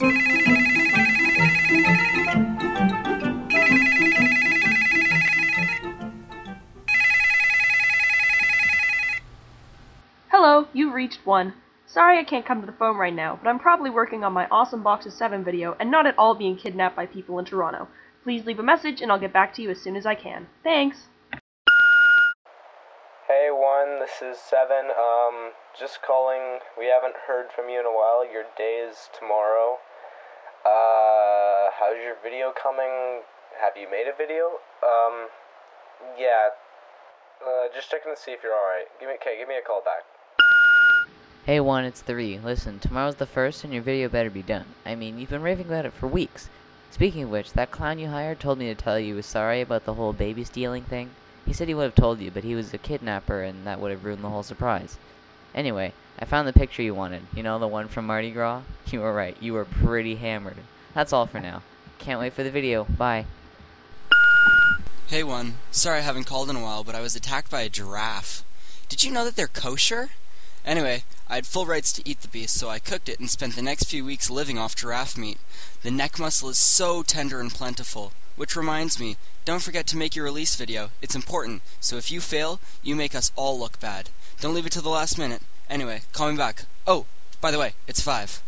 Hello, you've reached one. Sorry I can't come to the phone right now, but I'm probably working on my awesome Box of 7 video and not at all being kidnapped by people in Toronto. Please leave a message and I'll get back to you as soon as I can. Thanks! Hey, one, this is Seven. Um, just calling. We haven't heard from you in a while. Your day is tomorrow. Uh, how's your video coming? Have you made a video? Um, yeah. Uh, just checking to see if you're alright. Give me, okay, give me a call back. Hey, one, it's three. Listen, tomorrow's the first, and your video better be done. I mean, you've been raving about it for weeks. Speaking of which, that clown you hired told me to tell you he was sorry about the whole baby stealing thing. He said he would have told you, but he was a kidnapper, and that would have ruined the whole surprise. Anyway, I found the picture you wanted. You know, the one from Mardi Gras? You were right. You were pretty hammered. That's all for now. Can't wait for the video. Bye. Hey, one. Sorry I haven't called in a while, but I was attacked by a giraffe. Did you know that they're kosher? Anyway, had full rights to eat the beast, so I cooked it and spent the next few weeks living off giraffe meat. The neck muscle is so tender and plentiful. Which reminds me, don't forget to make your release video. It's important, so if you fail, you make us all look bad. Don't leave it till the last minute. Anyway, call me back. Oh, by the way, it's 5.